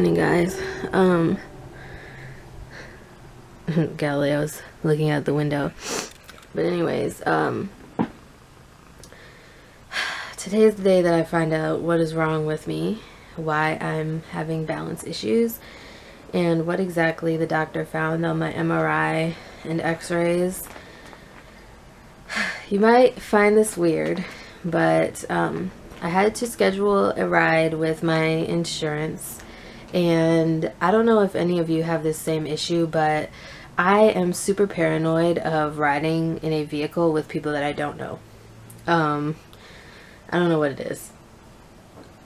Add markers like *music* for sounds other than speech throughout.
morning, guys. Um, *laughs* Galileo's looking out the window. But anyways, um, *sighs* today is the day that I find out what is wrong with me, why I'm having balance issues, and what exactly the doctor found on my MRI and x-rays. *sighs* You might find this weird, but um, I had to schedule a ride with my insurance and I don't know if any of you have this same issue but I am super paranoid of riding in a vehicle with people that I don't know. Um, I don't know what it is.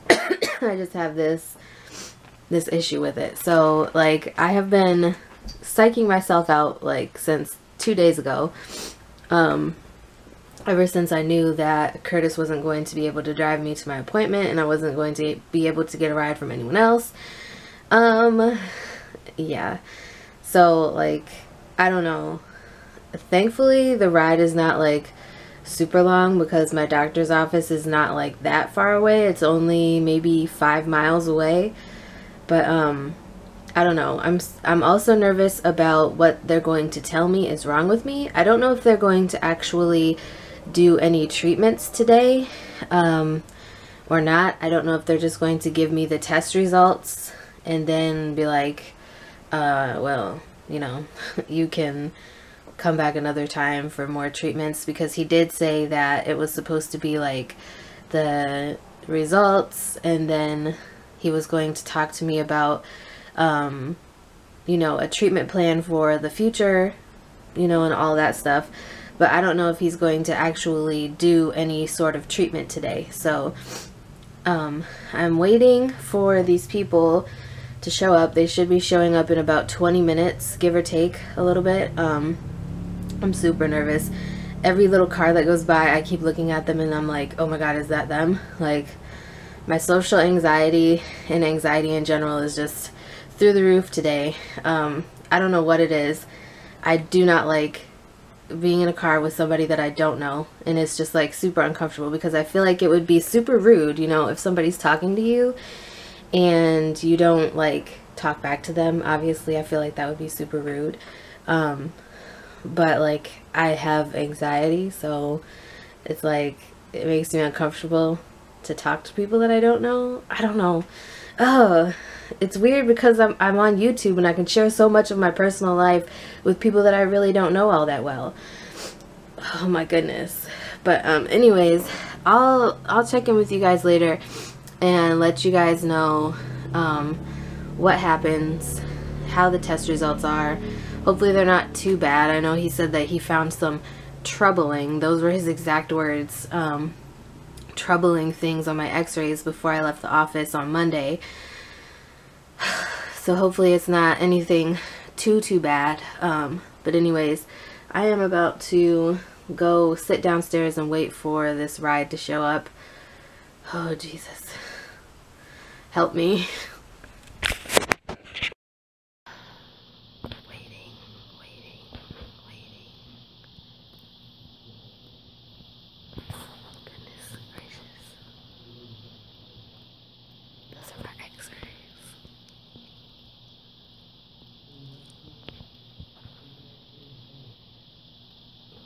*coughs* I just have this this issue with it. So like I have been psyching myself out like since two days ago. Um, ever since I knew that Curtis wasn't going to be able to drive me to my appointment and I wasn't going to be able to get a ride from anyone else. Um, yeah. So, like, I don't know. Thankfully, the ride is not, like, super long because my doctor's office is not, like, that far away. It's only maybe five miles away. But, um, I don't know. I'm I'm also nervous about what they're going to tell me is wrong with me. I don't know if they're going to actually do any treatments today um, or not. I don't know if they're just going to give me the test results and then be like, uh, well, you know, *laughs* you can come back another time for more treatments because he did say that it was supposed to be like the results and then he was going to talk to me about um, you know a treatment plan for the future you know and all that stuff but I don't know if he's going to actually do any sort of treatment today. So um, I'm waiting for these people to show up. They should be showing up in about 20 minutes, give or take a little bit. Um, I'm super nervous. Every little car that goes by, I keep looking at them and I'm like, oh my god, is that them? Like, my social anxiety and anxiety in general is just through the roof today. Um, I don't know what it is. I do not like being in a car with somebody that I don't know and it's just like super uncomfortable because I feel like it would be super rude, you know, if somebody's talking to you and you don't like talk back to them. Obviously, I feel like that would be super rude. Um, but like I have anxiety, so it's like it makes me uncomfortable to talk to people that I don't know. I don't know. Oh, it's weird because I'm, I'm on YouTube and I can share so much of my personal life with people that I really don't know all that well. Oh my goodness. But um, anyways, I'll, I'll check in with you guys later and let you guys know um, what happens, how the test results are. Hopefully they're not too bad. I know he said that he found some troubling, those were his exact words, um, troubling things on my x-rays before I left the office on Monday. *sighs* So hopefully it's not anything too, too bad. Um, but anyways, I am about to go sit downstairs and wait for this ride to show up. Oh, Jesus. Help me. Waiting, waiting, waiting. Goodness gracious. Those are my x-rays.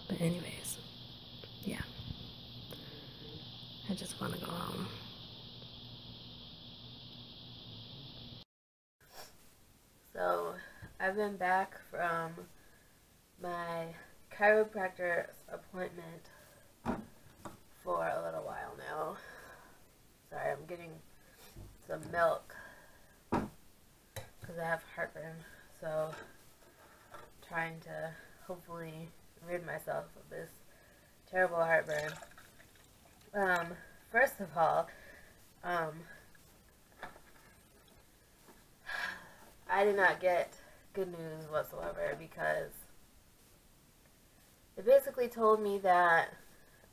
But anyways, yeah. I just want to go home. So, I've been back from my chiropractor appointment for a little while now. Sorry, I'm getting some milk because I have heartburn. So, trying to hopefully rid myself of this terrible heartburn. Um, first of all, um, *sighs* I did not get good news whatsoever because it basically told me that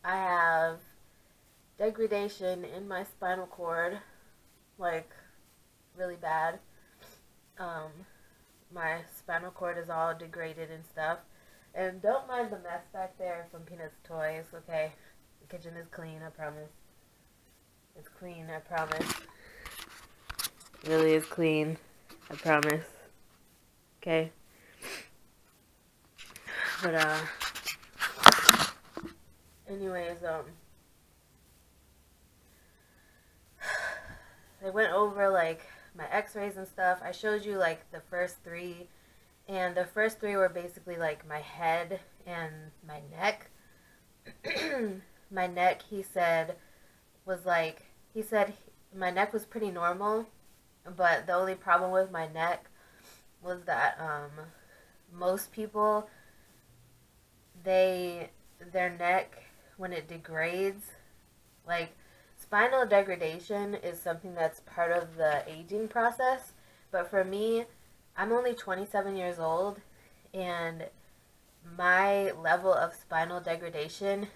I have degradation in my spinal cord, like really bad. Um, my spinal cord is all degraded and stuff. And don't mind the mess back there from Peanut's toys, okay? The kitchen is clean, I promise. It's clean, I promise. It really is clean. I promise. Okay? But, uh, anyways, um, I went over, like, my x-rays and stuff. I showed you, like, the first three, and the first three were basically, like, my head and my neck. *clears throat* my neck, he said, was, like, he said my neck was pretty normal, but the only problem with my neck was that, um, most people, they, their neck, when it degrades, like, spinal degradation is something that's part of the aging process. But for me, I'm only 27 years old, and my level of spinal degradation,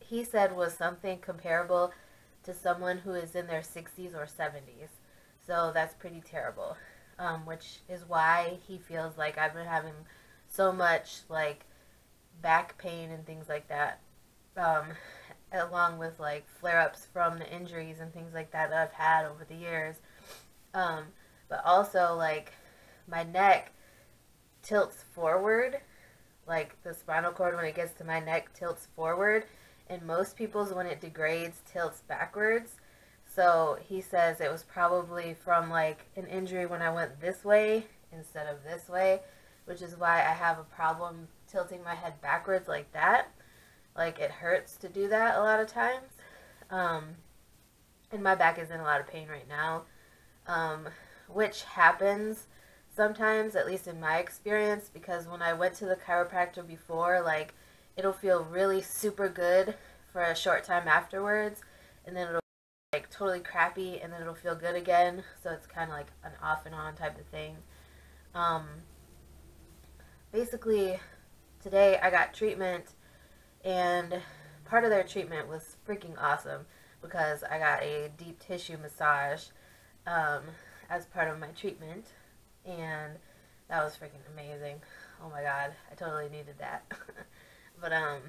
he said, was something comparable to someone who is in their 60s or 70s. So that's pretty terrible, um, which is why he feels like I've been having so much like back pain and things like that um, along with like flare ups from the injuries and things like that that I've had over the years. Um, but also, like, my neck tilts forward. Like, the spinal cord, when it gets to my neck, tilts forward. And most people's, when it degrades, tilts backwards. So he says it was probably from like an injury when I went this way instead of this way, which is why I have a problem tilting my head backwards like that. Like it hurts to do that a lot of times. Um, and my back is in a lot of pain right now, um, which happens sometimes, at least in my experience, because when I went to the chiropractor before, like it'll feel really super good for a short time afterwards, and then it'll totally crappy, and then it'll feel good again. So it's kind of like an off and on type of thing. Um, basically, today I got treatment and part of their treatment was freaking awesome because I got a deep tissue massage um, as part of my treatment, and that was freaking amazing. Oh my god, I totally needed that. *laughs* but um,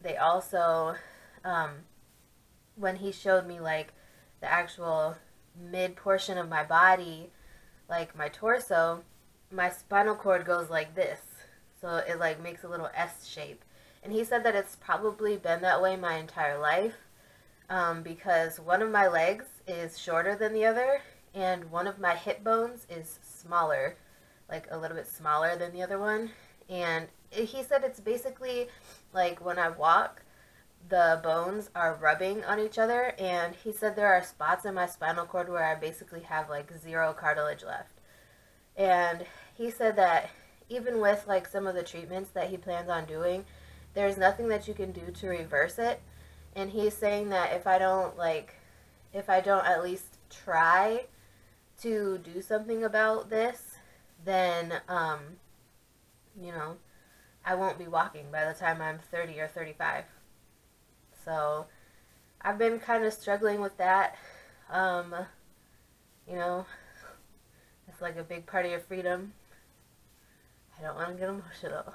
they also, um, when he showed me like the actual mid portion of my body, like my torso, my spinal cord goes like this. So it like makes a little S shape. And he said that it's probably been that way my entire life um, because one of my legs is shorter than the other and one of my hip bones is smaller, like a little bit smaller than the other one. And he said it's basically like when I walk, the bones are rubbing on each other. And he said there are spots in my spinal cord where I basically have like zero cartilage left. And he said that even with like some of the treatments that he plans on doing, there's nothing that you can do to reverse it. And he's saying that if I don't like if I don't at least try to do something about this, then um you know, I won't be walking by the time I'm 30 or 35. So I've been kind of struggling with that. Um, you know, it's like a big part of your freedom. I don't want to get emotional. *sighs*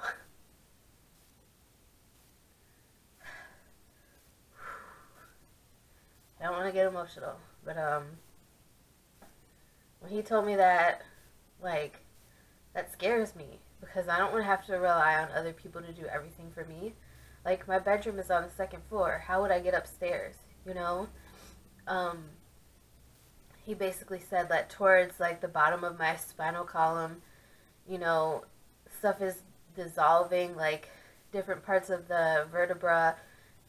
I don't want to get emotional, but um, when he told me that, like, that scares me because I don't want to have to rely on other people to do everything for me. Like, my bedroom is on the second floor. How would I get upstairs? You know? Um, he basically said that towards, like, the bottom of my spinal column, you know, stuff is dissolving, like, different parts of the vertebra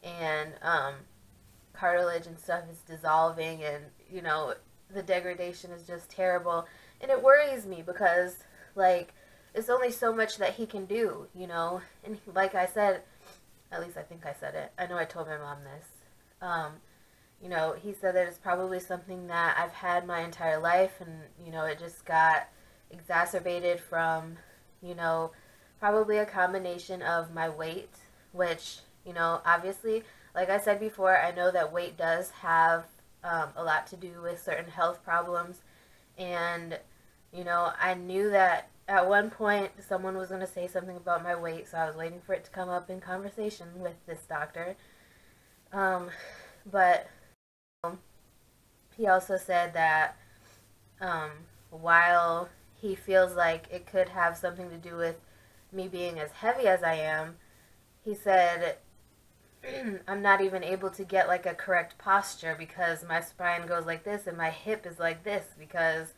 and, um, cartilage and stuff is dissolving and you know the degradation is just terrible and it worries me because like it's only so much that he can do you know and like i said at least i think i said it i know i told my mom this um, you know he said that it's probably something that i've had my entire life and you know it just got exacerbated from you know probably a combination of my weight which you know obviously like I said before, I know that weight does have um, a lot to do with certain health problems. And, you know, I knew that at one point someone was going to say something about my weight, so I was waiting for it to come up in conversation with this doctor. Um, but um, he also said that um, while he feels like it could have something to do with me being as heavy as I am, he said, *clears throat* I'm not even able to get like a correct posture because my spine goes like this and my hip is like this because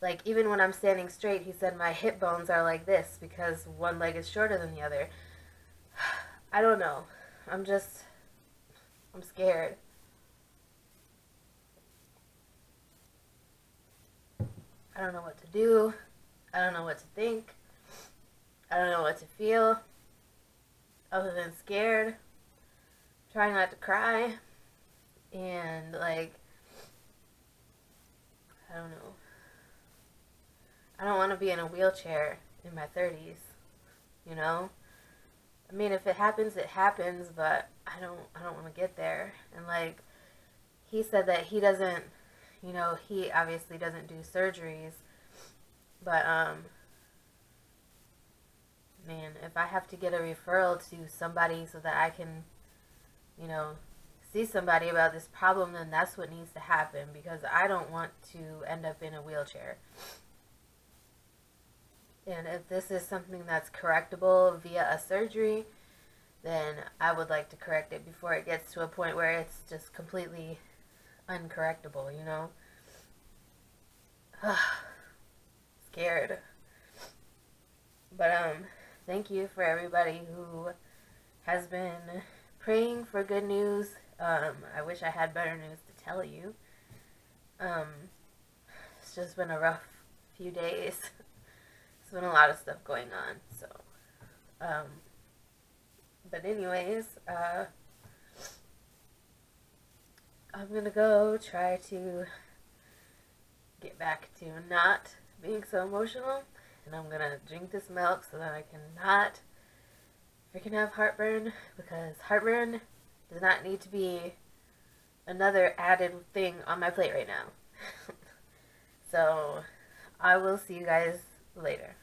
like even when I'm standing straight, he said my hip bones are like this because one leg is shorter than the other. *sighs* I don't know. I'm just I'm scared. I don't know what to do. I don't know what to think. I don't know what to feel. Other than scared. Trying not to cry. And like I don't know. I don't want to be in a wheelchair in my 30s. You know? I mean, if it happens, it happens, but I don't I don't want to get there. And like he said that he doesn't you know, he obviously doesn't do surgeries. But, um, man, if I have to get a referral to somebody so that I can, you know, see somebody about this problem, then that's what needs to happen because I don't want to end up in a wheelchair. And if this is something that's correctable via a surgery, then I would like to correct it before it gets to a point where it's just completely uncorrectable, you know? *sighs* Scared. But, um, thank you for everybody who has been praying for good news. Um, I wish I had better news to tell you. Um, it's just been a rough few days. *laughs* There's been a lot of stuff going on, so, um, but anyways, uh, I'm gonna go try to get back to not being so emotional. And I'm gonna drink this milk so that I can not freaking have heartburn because heartburn does not need to be another added thing on my plate right now. *laughs* so I will see you guys later.